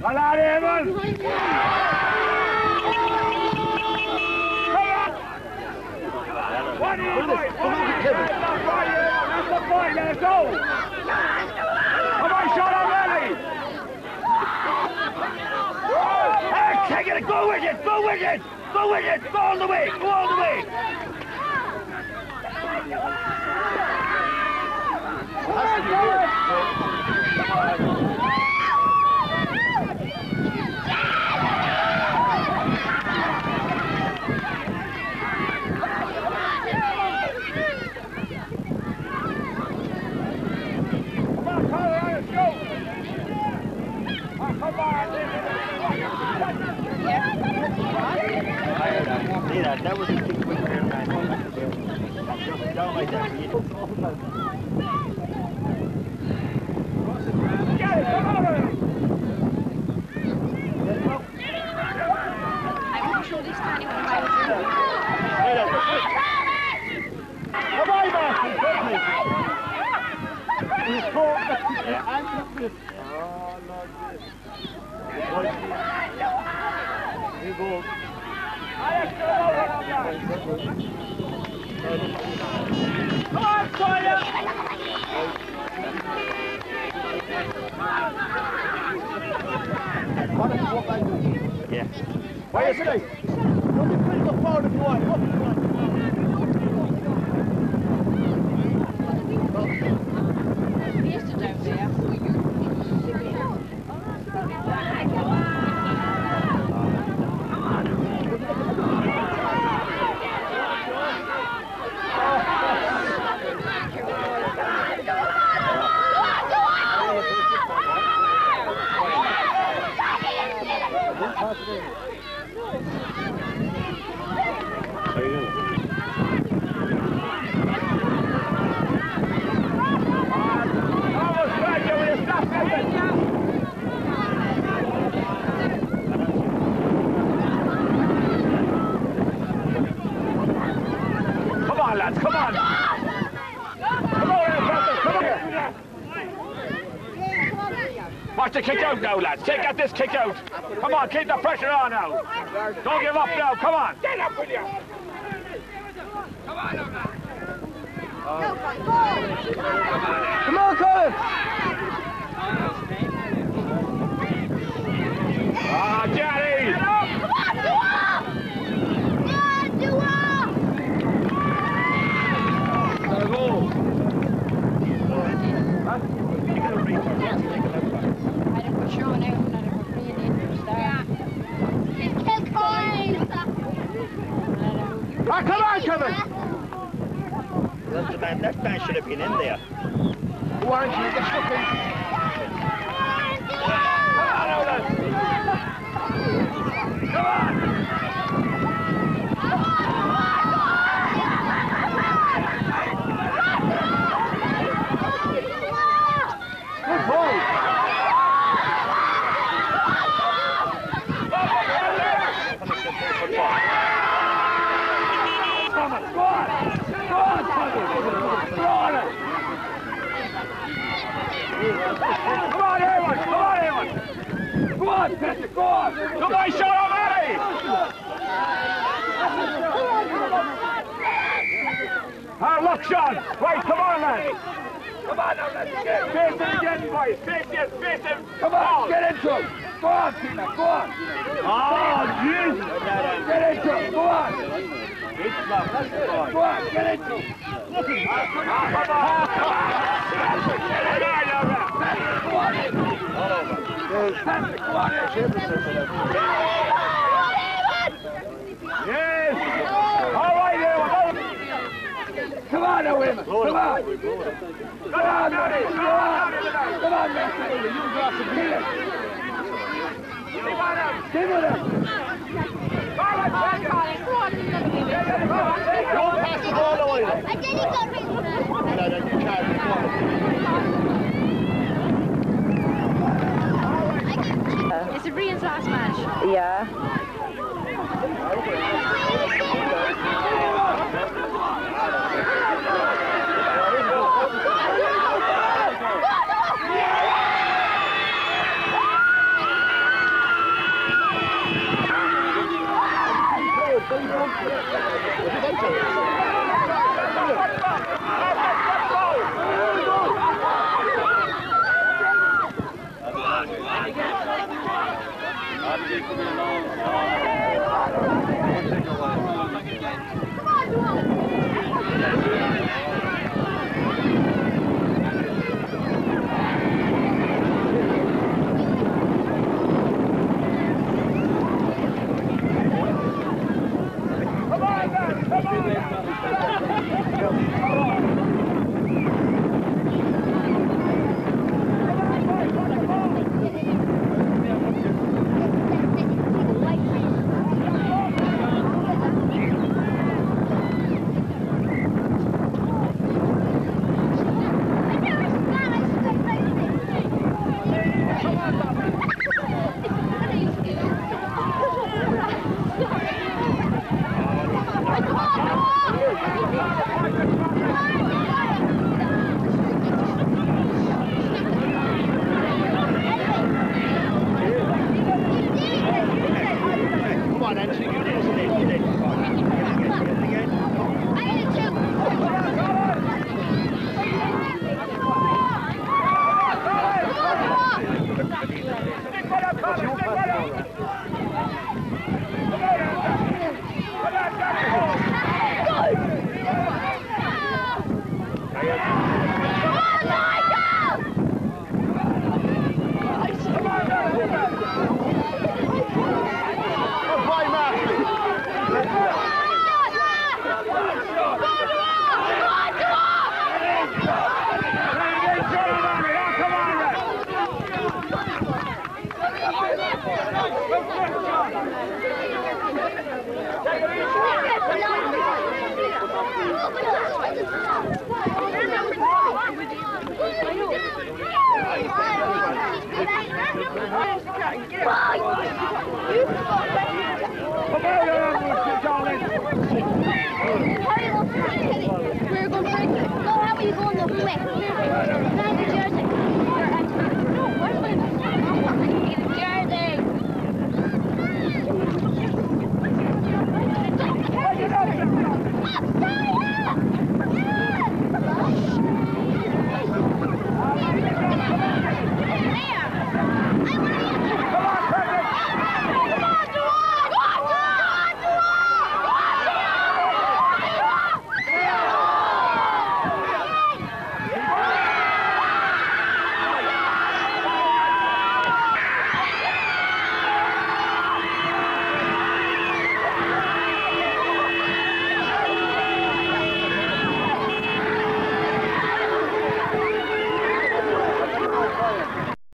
Come on, Eamon! Come on! What you the point. Let's go! Come on! Go with it! Go with it! Go with it! Go all the way! Go all the way! Come on, Colin, let's go! Oh, come on! Just down like that. Get it! Come on! I won't show this to anyone if I was you. Come on, Martin! quickly. He's caught the ankle with- Here goes. Come on, Sawyer! Yeah. Why is it? Based Go! Watch the kick out now, lads. Take out this kick out. Come on, keep the pressure on now. Don't give up now. Come on. Get up with you. Come on, come on, Colin. Ah, Jerry. Gotta go. I don't know showing out when I was being in there. That's the man. That man should have been in there. On, can you get stuck? Come on. Come on. Good ball. Come on, go on. Go on, Tommy. Go on. Come on, everyone. Come on, Somebody shot already. Ah, look, Sean. Right, come on, lads. Come on now, let's get Face him again, boys. Face him, face him. Come on, get into him. Go on, Tina, go on. Oh, jeez. Get into him, go on. Go on, get into him. Come come on. Go on in. Patrick, go on in. Yes. All right, everyone. Come on now, women. Come on. Come on, Matty. Come on. Come on, Matty. You got to kill it. Give it up. Don't pass the ball away. No, no, you charge. It's a Brian's last match. Yeah.